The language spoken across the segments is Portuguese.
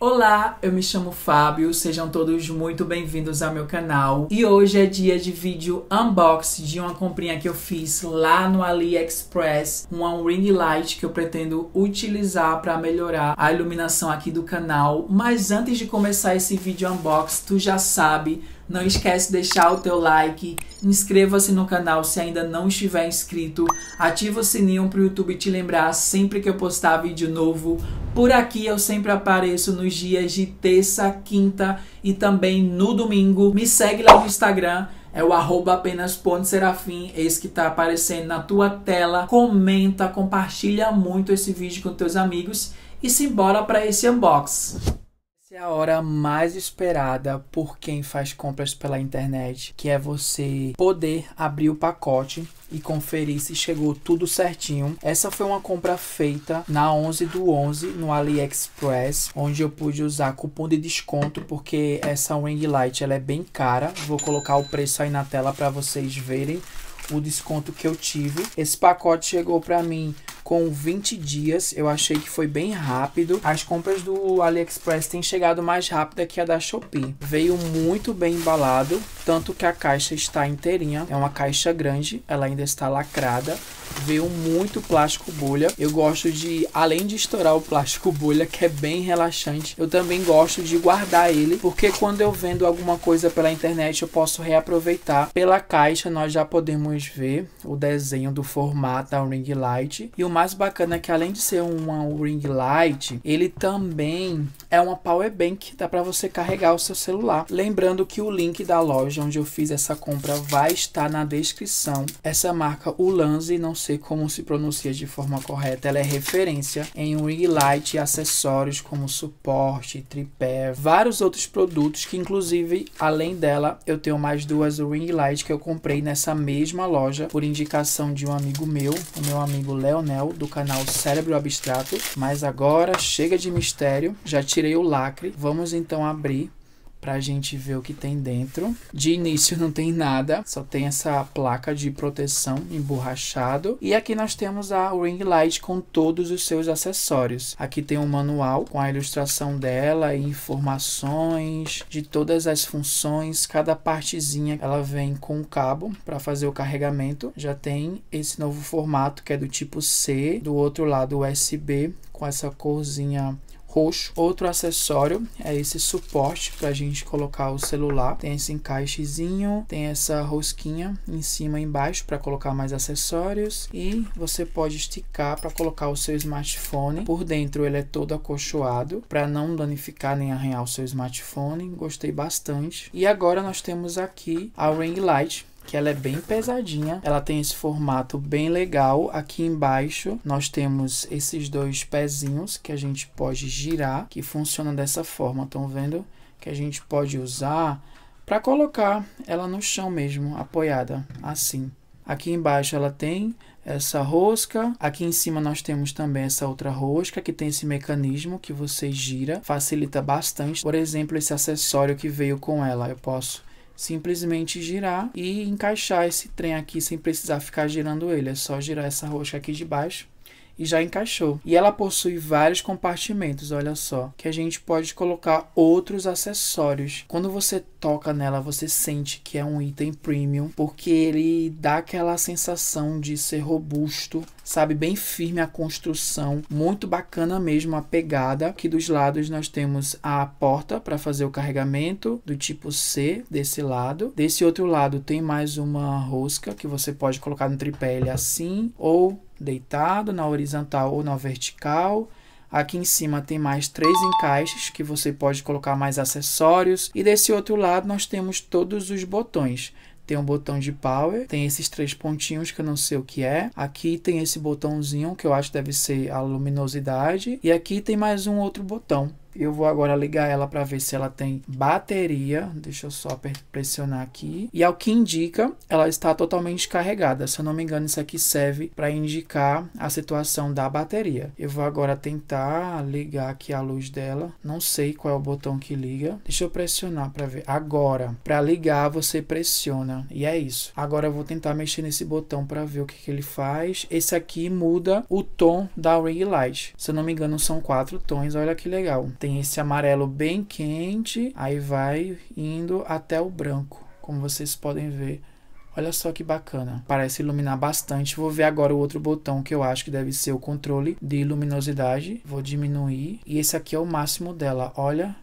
Olá, eu me chamo Fábio, sejam todos muito bem-vindos ao meu canal. E hoje é dia de vídeo unboxing de uma comprinha que eu fiz lá no AliExpress, uma ring light que eu pretendo utilizar para melhorar a iluminação aqui do canal. Mas antes de começar esse vídeo unboxing, tu já sabe, não esquece de deixar o teu like, inscreva-se no canal se ainda não estiver inscrito, ativa o sininho para o YouTube te lembrar sempre que eu postar vídeo novo. Por aqui eu sempre apareço nos dias de terça, quinta e também no domingo. Me segue lá no Instagram, é o arroba apenas ponto serafim, esse que tá aparecendo na tua tela. Comenta, compartilha muito esse vídeo com teus amigos e simbora para esse unboxing. Essa é a hora mais esperada por quem faz compras pela internet, que é você poder abrir o pacote e conferir se chegou tudo certinho. Essa foi uma compra feita na 11 do 11 no AliExpress, onde eu pude usar cupom de desconto porque essa ring light ela é bem cara. Vou colocar o preço aí na tela para vocês verem o desconto que eu tive. Esse pacote chegou para mim com 20 dias. Eu achei que foi bem rápido. As compras do AliExpress têm chegado mais rápido que a da Shopee. Veio muito bem embalado, tanto que a caixa está inteirinha. É uma caixa grande, ela ainda está lacrada. Veio muito plástico bolha. Eu gosto de, além de estourar o plástico bolha, que é bem relaxante, eu também gosto de guardar ele, porque quando eu vendo alguma coisa pela internet, eu posso reaproveitar. Pela caixa, nós já podemos ver o desenho do formato da ring light. E o mais bacana é que além de ser uma ring light, ele também é uma power bank, dá para você carregar o seu celular. Lembrando que o link da loja onde eu fiz essa compra vai estar na descrição. Essa marca Ulanzi, não sei como se pronuncia de forma correta, ela é referência em ring light e acessórios como suporte, tripé, vários outros produtos que inclusive além dela eu tenho mais duas ring light que eu comprei nessa mesma loja por indicação de um amigo meu, o meu amigo Leonel do canal Cérebro Abstrato. Mas agora chega de mistério, já tirei o lacre. Vamos então abrir pra gente ver o que tem dentro. De início não tem nada, só tem essa placa de proteção emborrachado. E aqui nós temos a ring light com todos os seus acessórios. Aqui tem um manual com a ilustração dela e informações de todas as funções. Cada partezinha ela vem com um cabo para fazer o carregamento. Já tem esse novo formato que é do tipo C, do outro lado USB com essa corzinha roxo. Outro acessório é esse suporte para a gente colocar o celular. Tem esse encaixezinho, tem essa rosquinha em cima e embaixo para colocar mais acessórios e você pode esticar para colocar o seu smartphone. Por dentro ele é todo acolchoado para não danificar nem arranhar o seu smartphone. Gostei bastante. E agora nós temos aqui a ring light que ela é bem pesadinha. Ela tem esse formato bem legal. Aqui embaixo nós temos esses dois pezinhos que a gente pode girar, que funciona dessa forma. Estão vendo? Que a gente pode usar para colocar ela no chão mesmo, apoiada, assim. Aqui embaixo ela tem essa rosca. Aqui em cima nós temos também essa outra rosca que tem esse mecanismo que você gira, facilita bastante. Por exemplo, esse acessório que veio com ela, eu posso simplesmente girar e encaixar esse trem aqui sem precisar ficar girando ele. É só girar essa rosca aqui de baixo e já encaixou. E ela possui vários compartimentos, olha só, que a gente pode colocar outros acessórios. Quando você toca nela, você sente que é um item premium, porque ele dá aquela sensação de ser robusto, sabe, bem firme a construção, muito bacana mesmo a pegada. Aqui dos lados nós temos a porta para fazer o carregamento do tipo C desse lado. Desse outro lado tem mais uma rosca que você pode colocar no tripé ele assim ou deitado na horizontal ou na vertical. Aqui em cima tem mais três encaixes que você pode colocar mais acessórios. E desse outro lado nós temos todos os botões. Tem um botão de power, tem esses três pontinhos que eu não sei o que é. Aqui tem esse botãozinho que eu acho que deve ser a luminosidade. E aqui tem mais um outro botão eu vou agora ligar ela para ver se ela tem bateria. Deixa eu só pressionar aqui. E ao que indica, ela está totalmente carregada. Se eu não me engano, isso aqui serve para indicar a situação da bateria. Eu vou agora tentar ligar aqui a luz dela. Não sei qual é o botão que liga. Deixa eu pressionar para ver. Agora, para ligar, você pressiona. E é isso. Agora eu vou tentar mexer nesse botão para ver o que, que ele faz. Esse aqui muda o tom da ring light. Se eu não me engano, são quatro tons. Olha que legal. Tem esse amarelo bem quente, aí vai indo até o branco, como vocês podem ver. Olha só que bacana. Parece iluminar bastante. Vou ver agora o outro botão que eu acho que deve ser o controle de luminosidade. Vou diminuir. E esse aqui é o máximo dela. Olha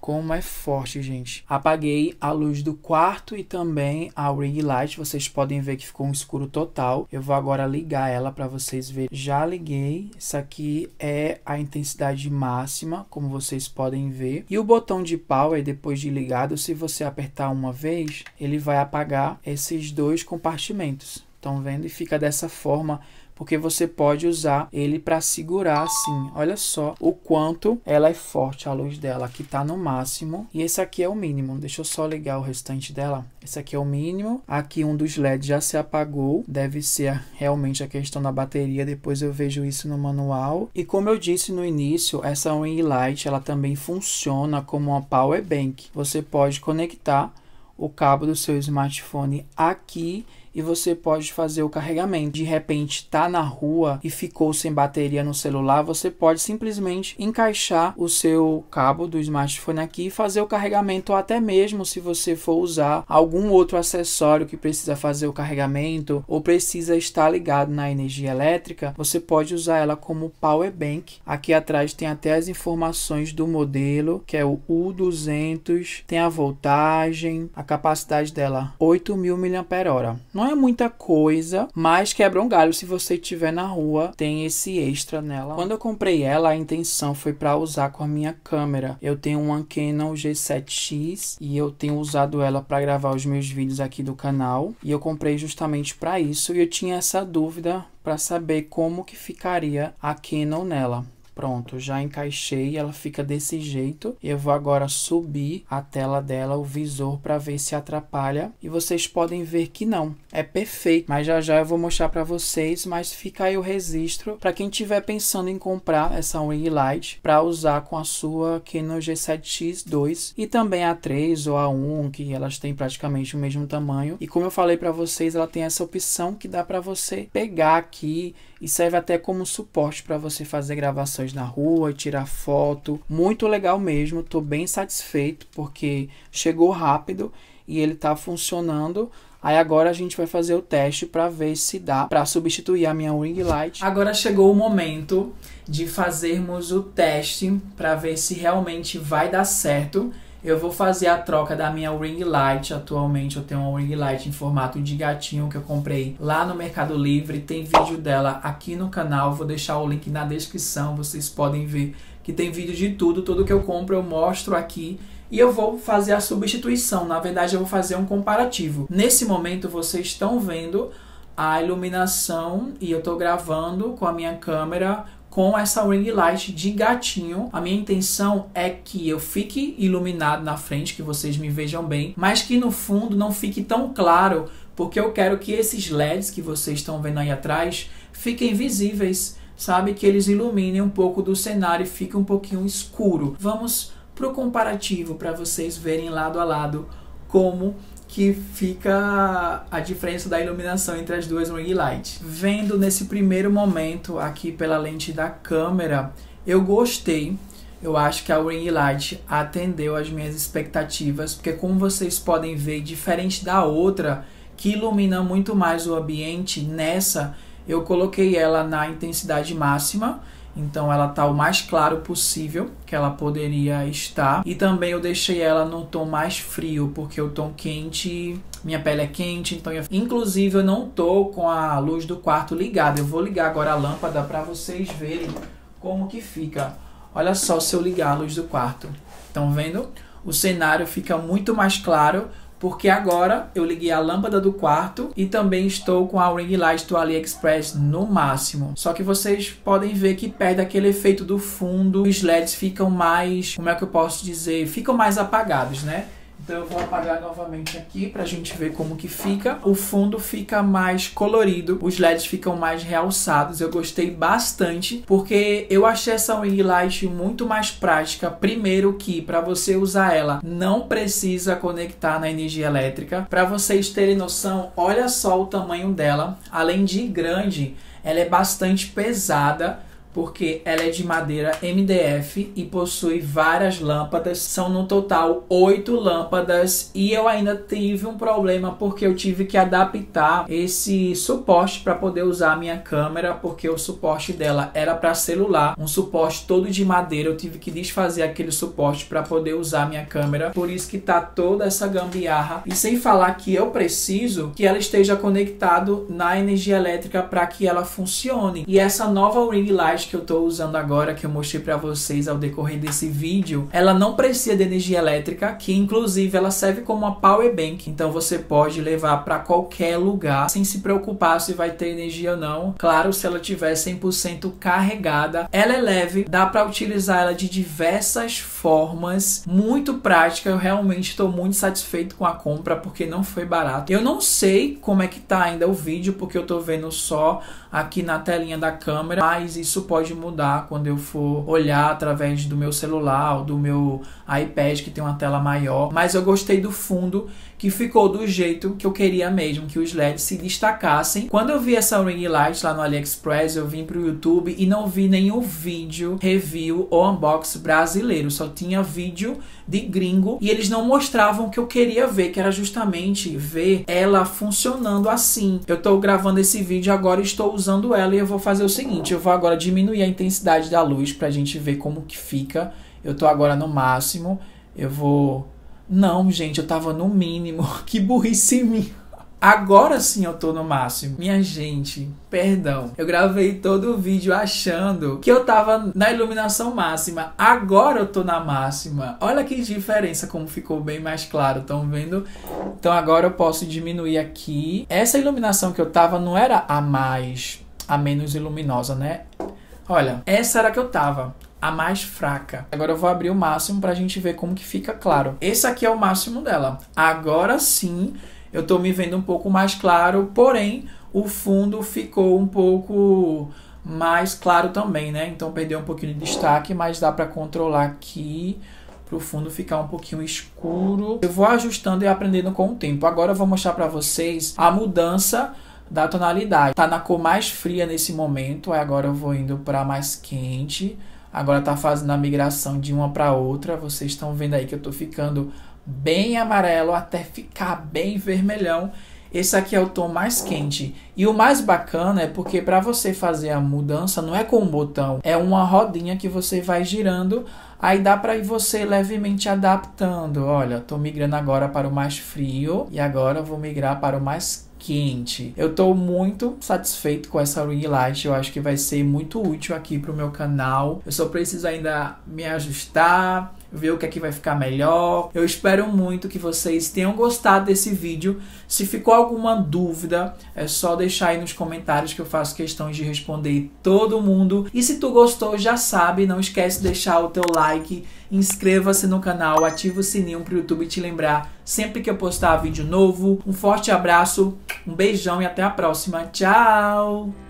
como é forte, gente. Apaguei a luz do quarto e também a ring light. Vocês podem ver que ficou um escuro total. Eu vou agora ligar ela para vocês verem. Já liguei. Isso aqui é a intensidade máxima, como vocês podem ver. E o botão de power, depois de ligado, se você apertar uma vez, ele vai apagar esses dois compartimentos. Estão vendo? E fica dessa forma porque você pode usar ele para segurar assim. Olha só o quanto ela é forte, a luz dela aqui tá no máximo e esse aqui é o mínimo. Deixa eu só ligar o restante dela. Esse aqui é o mínimo. Aqui um dos LEDs já se apagou, deve ser realmente a questão da bateria, depois eu vejo isso no manual. E como eu disse no início, essa ring light ela também funciona como uma power bank. Você pode conectar o cabo do seu smartphone aqui e você pode fazer o carregamento. De repente está na rua e ficou sem bateria no celular, você pode simplesmente encaixar o seu cabo do smartphone aqui e fazer o carregamento ou até mesmo se você for usar algum outro acessório que precisa fazer o carregamento ou precisa estar ligado na energia elétrica, você pode usar ela como power bank. Aqui atrás tem até as informações do modelo, que é o U200, tem a voltagem, a capacidade dela 8000 mAh. Não não é muita coisa, mas quebra um galho se você estiver na rua, tem esse extra nela. Quando eu comprei ela, a intenção foi para usar com a minha câmera. Eu tenho uma Canon G7X e eu tenho usado ela para gravar os meus vídeos aqui do canal, e eu comprei justamente para isso e eu tinha essa dúvida para saber como que ficaria a Canon nela. Pronto, já encaixei, ela fica desse jeito. Eu vou agora subir a tela dela, o visor, para ver se atrapalha. E vocês podem ver que não, é perfeito. Mas já já eu vou mostrar para vocês, mas fica aí o registro para quem estiver pensando em comprar essa ring light para usar com a sua Canon G7X2 e também a 3 ou a 1, que elas têm praticamente o mesmo tamanho. E como eu falei para vocês, ela tem essa opção que dá para você pegar aqui e serve até como suporte para você fazer gravações na rua, tirar foto. Muito legal mesmo, estou bem satisfeito porque chegou rápido e ele está funcionando. Aí agora a gente vai fazer o teste para ver se dá para substituir a minha ring light. Agora chegou o momento de fazermos o teste para ver se realmente vai dar certo eu vou fazer a troca da minha ring light. Atualmente eu tenho uma ring light em formato de gatinho que eu comprei lá no Mercado Livre. Tem vídeo dela aqui no canal. Vou deixar o link na descrição. Vocês podem ver que tem vídeo de tudo. Tudo que eu compro eu mostro aqui. E eu vou fazer a substituição. Na verdade, eu vou fazer um comparativo. Nesse momento, vocês estão vendo a iluminação e eu estou gravando com a minha câmera com essa ring light de gatinho. A minha intenção é que eu fique iluminado na frente, que vocês me vejam bem, mas que no fundo não fique tão claro, porque eu quero que esses LEDs que vocês estão vendo aí atrás fiquem visíveis, sabe? Que eles iluminem um pouco do cenário e fique um pouquinho escuro. Vamos para o comparativo para vocês verem lado a lado como que fica a diferença da iluminação entre as duas ring lights. Vendo nesse primeiro momento aqui pela lente da câmera, eu gostei. Eu acho que a ring light atendeu às minhas expectativas, porque como vocês podem ver, diferente da outra que ilumina muito mais o ambiente, nessa eu coloquei ela na intensidade máxima então ela tá o mais claro possível que ela poderia estar. E também eu deixei ela no tom mais frio, porque o tom quente, minha pele é quente, então eu... inclusive eu não tô com a luz do quarto ligada. Eu vou ligar agora a lâmpada para vocês verem como que fica. Olha só se eu ligar a luz do quarto. Estão vendo? O cenário fica muito mais claro porque agora eu liguei a lâmpada do quarto e também estou com a ring light do AliExpress no máximo. Só que vocês podem ver que perde aquele efeito do fundo, os LEDs ficam mais, como é que eu posso dizer, ficam mais apagados, né? Então eu vou apagar novamente aqui para a gente ver como que fica. O fundo fica mais colorido, os LEDs ficam mais realçados. Eu gostei bastante porque eu achei essa ring light muito mais prática. Primeiro que para você usar ela não precisa conectar na energia elétrica. Para vocês terem noção, olha só o tamanho dela. Além de grande, ela é bastante pesada porque ela é de madeira MDF e possui várias lâmpadas. São no total oito lâmpadas e eu ainda tive um problema porque eu tive que adaptar esse suporte para poder usar a minha câmera, porque o suporte dela era para celular, um suporte todo de madeira. Eu tive que desfazer aquele suporte para poder usar a minha câmera. Por isso que tá toda essa gambiarra. E sem falar que eu preciso que ela esteja conectado na energia elétrica para que ela funcione. E essa nova ring light que eu estou usando agora, que eu mostrei para vocês ao decorrer desse vídeo, ela não precisa de energia elétrica, que inclusive ela serve como uma power bank. Então você pode levar para qualquer lugar sem se preocupar se vai ter energia ou não. Claro, se ela tiver 100% carregada, ela é leve, dá para utilizar ela de diversas formas, muito prática. Eu realmente estou muito satisfeito com a compra porque não foi barato. Eu não sei como é que tá ainda o vídeo porque eu estou vendo só aqui na telinha da câmera, mas isso pode mudar quando eu for olhar através do meu celular ou do meu iPad que tem uma tela maior. Mas eu gostei do fundo que ficou do jeito que eu queria mesmo, que os LEDs se destacassem. Quando eu vi essa ring light lá no AliExpress, eu vim pro YouTube e não vi nenhum vídeo review ou unbox brasileiro, só tinha vídeo de gringo e eles não mostravam o que eu queria ver, que era justamente ver ela funcionando assim. Eu tô gravando esse vídeo agora estou usando ela e eu vou fazer o seguinte, eu vou agora diminuir a intensidade da luz pra gente ver como que fica. Eu tô agora no máximo, eu vou não, gente, eu tava no mínimo. Que burrice minha. Agora sim eu tô no máximo. Minha gente, perdão. Eu gravei todo o vídeo achando que eu tava na iluminação máxima. Agora eu tô na máxima. Olha que diferença como ficou bem mais claro, estão vendo? Então agora eu posso diminuir aqui. Essa iluminação que eu tava não era a mais a menos iluminosa, né? Olha, essa era a que eu tava a mais fraca. Agora eu vou abrir o máximo para a gente ver como que fica claro. Esse aqui é o máximo dela. Agora sim, eu estou me vendo um pouco mais claro, porém o fundo ficou um pouco mais claro também, né? Então perdeu um pouquinho de destaque, mas dá para controlar aqui para o fundo ficar um pouquinho escuro. Eu vou ajustando e aprendendo com o tempo. Agora eu vou mostrar para vocês a mudança da tonalidade. Tá na cor mais fria nesse momento, agora eu vou indo para mais quente agora está fazendo a migração de uma para outra. Vocês estão vendo aí que eu estou ficando bem amarelo até ficar bem vermelhão. Esse aqui é o tom mais quente. E o mais bacana é porque para você fazer a mudança não é com um botão, é uma rodinha que você vai girando. Aí dá para ir você levemente adaptando. Olha, estou migrando agora para o mais frio e agora vou migrar para o mais quente. Eu tô muito satisfeito com essa ring light, eu acho que vai ser muito útil aqui pro meu canal. Eu só preciso ainda me ajustar, ver o que é vai ficar melhor. Eu espero muito que vocês tenham gostado desse vídeo. Se ficou alguma dúvida, é só deixar aí nos comentários que eu faço questão de responder todo mundo. E se tu gostou, já sabe, não esquece de deixar o teu like, inscreva-se no canal, ativa o sininho para o YouTube te lembrar sempre que eu postar vídeo novo. Um forte abraço, um beijão e até a próxima. Tchau!